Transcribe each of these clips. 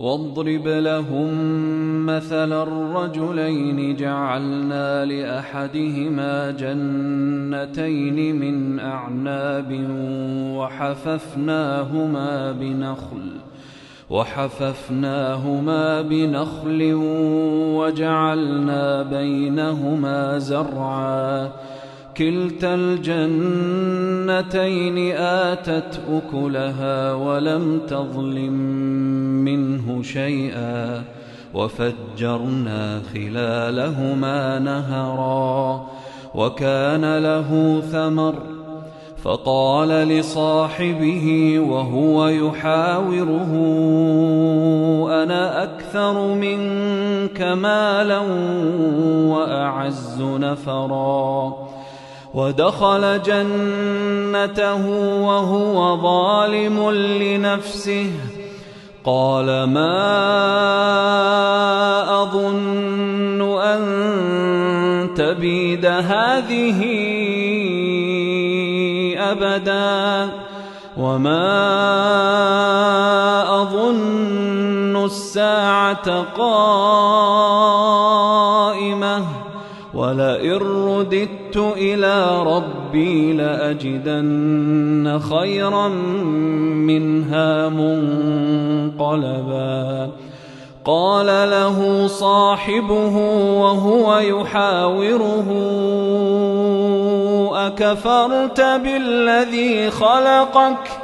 واضرب لهم مثل الرجلين جعلنا لأحدهما جنتين من أعناب وحففناهما بنخل وحففناهما بنخل وجعلنا بينهما زرعا كلتا الجنتين آتت أكلها ولم تظلم منه شيئا وفجرنا خلالهما نهرا وكان له ثمر فقال لصاحبه وهو يحاوره أنا أكثر منك مالا وأعز نفرا ودخل جنته وهو ظالم لنفسه. قال ما أظن أن تبيد هذه أبدا وما أظن الساعة قائمة. ولئن رددت إلى ربي لأجدن خيرا منها منقلبا. قال له صاحبه وهو يحاوره أكفرت بالذي خلقك؟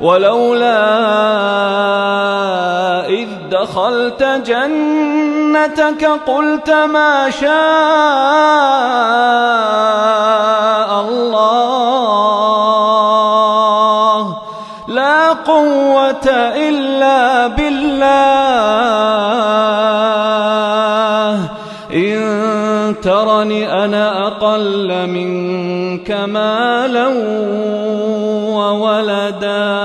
ولولا إذ دخلت جنتك قلت ما شاء الله لا قوة إلا بالله. إن ترني أنا أقل منك مالا وولدا